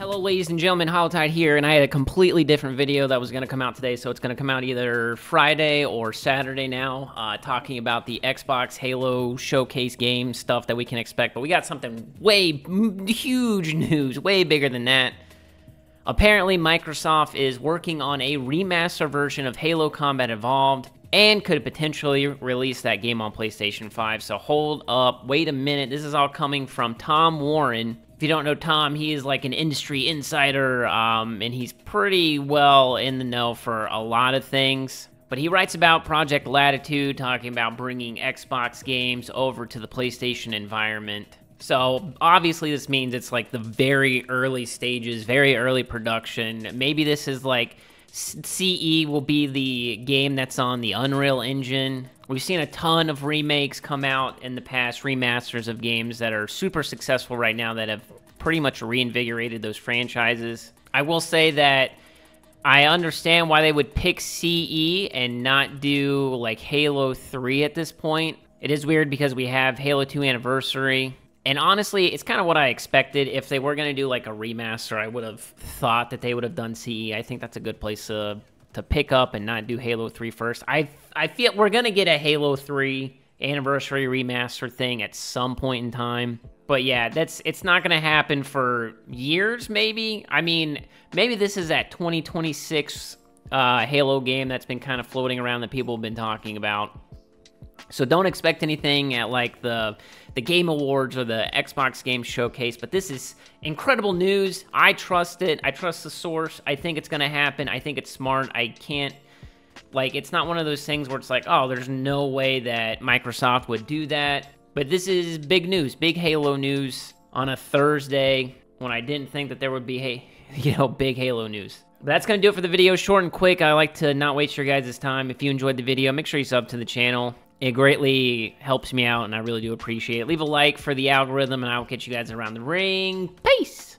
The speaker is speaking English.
Hello ladies and gentlemen, Hollowtide here, and I had a completely different video that was going to come out today, so it's going to come out either Friday or Saturday now, uh, talking about the Xbox Halo Showcase game stuff that we can expect, but we got something way huge news, way bigger than that. Apparently, Microsoft is working on a remaster version of Halo Combat Evolved, and could potentially release that game on PlayStation 5. So hold up, wait a minute. This is all coming from Tom Warren, if you don't know Tom, he is like an industry insider, um, and he's pretty well in the know for a lot of things. But he writes about Project Latitude, talking about bringing Xbox games over to the PlayStation environment. So obviously, this means it's like the very early stages, very early production. Maybe this is like CE will be the game that's on the Unreal Engine. We've seen a ton of remakes come out in the past, remasters of games that are super successful right now that have pretty much reinvigorated those franchises. I will say that I understand why they would pick CE and not do like Halo 3 at this point. It is weird because we have Halo 2 Anniversary, and honestly, it's kind of what I expected. If they were going to do like a remaster, I would have thought that they would have done CE. I think that's a good place to to pick up and not do Halo 3 first. I I feel we're going to get a Halo 3 anniversary remaster thing at some point in time. But yeah, that's it's not going to happen for years maybe. I mean, maybe this is that 2026 uh, Halo game that's been kind of floating around that people have been talking about. So don't expect anything at like the the Game Awards or the Xbox Game Showcase, but this is incredible news. I trust it. I trust the source. I think it's going to happen. I think it's smart. I can't like it's not one of those things where it's like, "Oh, there's no way that Microsoft would do that." But this is big news, big Halo news on a Thursday when I didn't think that there would be, hey, you know, big Halo news. But that's going to do it for the video. Short and quick. I like to not waste your guys' time. If you enjoyed the video, make sure you sub to the channel. It greatly helps me out, and I really do appreciate it. Leave a like for the algorithm, and I will catch you guys around the ring. Peace!